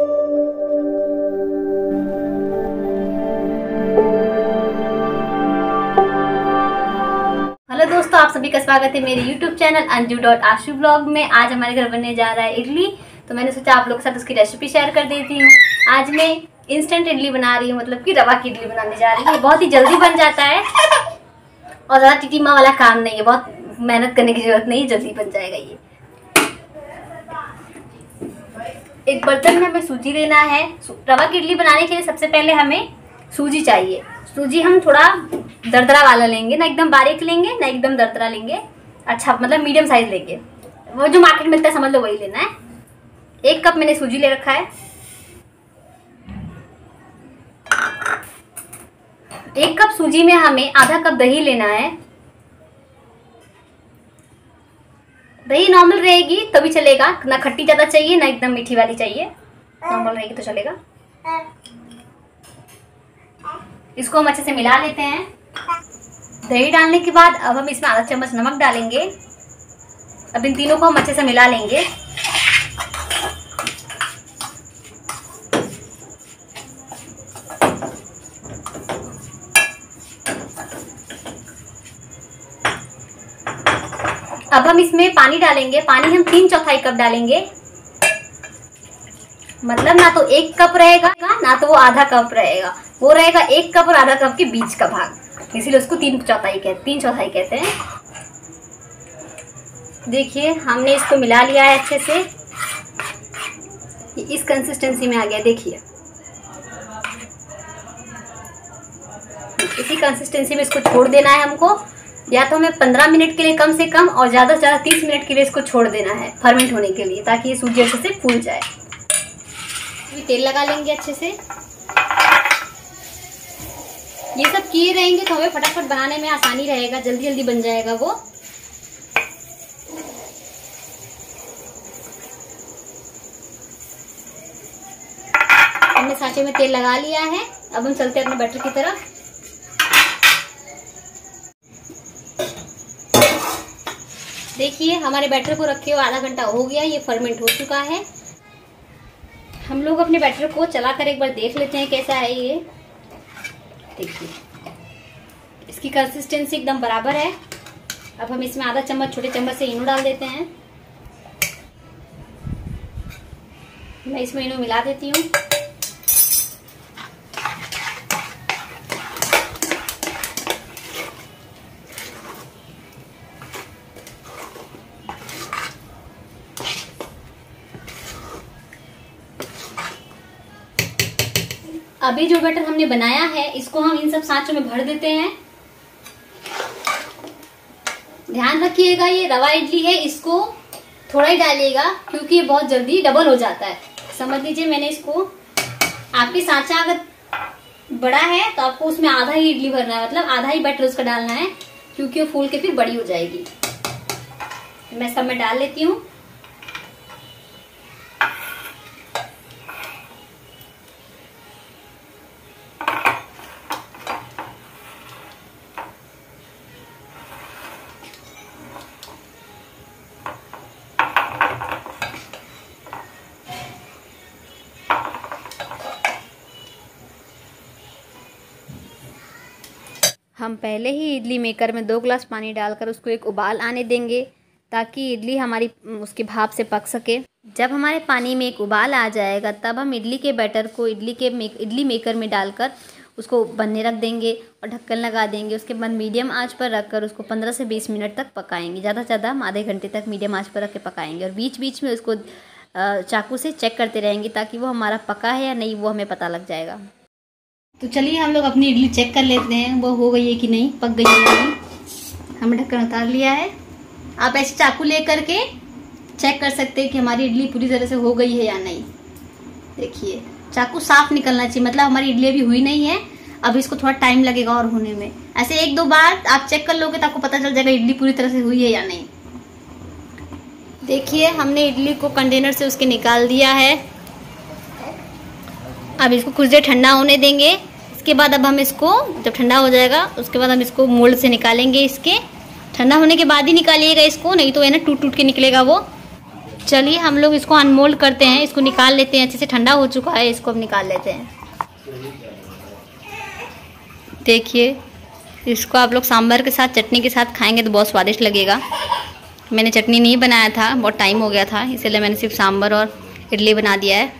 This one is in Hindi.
हेलो दोस्तों, आप सभी का स्वागत है मेरे YouTube channel Anju dot Ashu blog में। आज हमारे घर बनने जा रहा है इडली तो मैंने सोचा आप लोग के साथ उसकी रेसिपी शेयर कर देती हूँ। आज मैं इंस्टेंट इडली बना रही हूँ मतलब कि रवा की इडली बनाने जा रही हूँ। बहुत ही जल्दी बन जाता है। और ज़्यादा टिटीमा वाला काम नहीं है, बहुत मेहनत करने की ज़रूरत नहीं, जल्दी बन जाएगा ये। एक बर्तन में हमें सूजी लेना है। रवा की इडली बनाने के लिए सबसे पहले हमें सूजी चाहिए। सूजी हम थोड़ा दरदरा वाला लेंगे, ना एकदम बारीक लेंगे, ना एकदम दरदरा लेंगे। अच्छा मतलब मीडियम साइज़ लेंगे। वो जो मार्केट में मिलता है, समझ लो वही लेना है। एक कप मैंने सूजी ले रखा है। एक कप सूजी में हमें आधा कप दही लेना है। नॉर्मल रहेगी तभी चलेगा। ना खट्टी ज़्यादा चाहिए ना एकदम मीठी वाली चाहिए। नॉर्मल रहेगी तो चलेगा। इसको हम अच्छे से मिला लेते हैं। दही डालने के बाद अब हम इसमें आधा चम्मच नमक डालेंगे। अब इन तीनों को हम अच्छे से मिला लेंगे। अब हम इसमें पानी डालेंगे। पानी हम तीन चौथाई कप डालेंगे। मतलब ना तो एक कप रहेगा, ना तो वो आधा कप रहेगा। वो रहेगा एक कप और आधा कप के बीच का भाग। इसीलिए उसको तीन चौथाई कहते तीन चौथाई कहते हैं। देखिए, हमने इसको मिला लिया है अच्छे से। इस कंसिस्टेंसी में आ गया, देखिए। इसी कंसिस्टेंसी में इसको छोड़ देना है हमको। या तो हमें पंद्रह मिनट के लिए कम से कम और ज़्यादा से ज़्यादा तीस मिनट के लिए इसको छोड़ देना है फर्मेंट होने के लिए, ताकि ये सूजी अच्छे से फूल जाए। तेल लगा लेंगे अच्छे से। ये सब किए रहेंगे तो हमें फटाफट बनाने में आसानी रहेगा, जल्दी जल्दी बन जाएगा वो। हमने सांचे में तेल लगा लिया है। अब हम चलते हैं अपने बैटर की तरफ़। देखिए, हमारे बैटर को रखे हुए आधा घंटा हो गया, ये फर्मेंट हो चुका है। हम लोग अपने बैटर को चलाकर एक बार देख लेते हैं कैसा है ये। देखिए, इसकी कंसिस्टेंसी एकदम बराबर है। अब हम इसमें आधा चम्मच, छोटे चम्मच से इनो डाल देते हैं। मैं इसमें इनो मिला देती हूँ। अभी जो बैटर हमने बनाया है, इसको हम इन सब सांचों में भर देते हैं। ध्यान रखिएगा, ये रवा इडली है, इसको थोड़ा ही डालिएगा, क्योंकि ये बहुत जल्दी डबल हो जाता है। समझ लीजिए, मैंने इसको, आपकी सांचा अगर बड़ा है तो आपको उसमें आधा ही इडली भरना है मतलब आधा ही बैटर उसका डालना है, क्योंकि वो फूल के फिर बड़ी हो जाएगी। मैं सब में डाल लेती हूँ। हम पहले ही इडली मेकर में दो ग्लास पानी डालकर उसको एक उबाल आने देंगे, ताकि इडली हमारी उसके भाप से पक सके। जब हमारे पानी में एक उबाल आ जाएगा, तब हम इडली के बैटर को इडली के मेक, इडली मेकर में डालकर उसको बनने रख देंगे और ढक्कन लगा देंगे। उसके बाद मीडियम आँच पर रखकर उसको 15 से 20 मिनट तक पकाएँगे। ज़्यादा से ज़्यादा हम आधे घंटे तक मीडियम आँच पर रख के पकाएँगे और बीच बीच में उसको चाकू से चेक करते रहेंगे, ताकि वो हमारा पका है या नहीं, वो हमें पता लग जाएगा। तो चलिए हम लोग अपनी इडली चेक कर लेते हैं, वो हो गई है कि नहीं, पक गई है नहीं। हमने ढक्कन उतार लिया है। आप ऐसे चाकू ले करके चेक कर सकते हैं कि हमारी इडली पूरी तरह से हो गई है या नहीं। देखिए, चाकू साफ़ निकलना चाहिए मतलब हमारी इडली अभी हुई नहीं है, अब इसको थोड़ा टाइम लगेगा और होने में। ऐसे एक दो बार आप चेक कर लोगे तो आपको पता चल जाएगा इडली पूरी तरह से हुई है या नहीं। देखिए, हमने इडली को कंटेनर से उसके निकाल दिया है। अब इसको कुछ देर ठंडा होने देंगे। इसके बाद अब हम इसको, जब ठंडा हो जाएगा, उसके बाद हम इसको मोल्ड से निकालेंगे इसके। ठंडा होने के बाद ही निकालिएगा इसको, नहीं तो है ना टूट टूट के निकलेगा वो। चलिए, हम लोग इसको अनमोल्ड करते हैं, इसको निकाल लेते हैं, अच्छे से ठंडा हो चुका है, इसको अब निकाल लेते हैं। देखिए, इसको आप लोग सांभर के साथ, चटनी के साथ खाएँगे तो बहुत स्वादिष्ट लगेगा। मैंने चटनी नहीं बनाया था, बहुत टाइम हो गया था, इसलिए मैंने सिर्फ़ सांभर और इडली बना दिया है।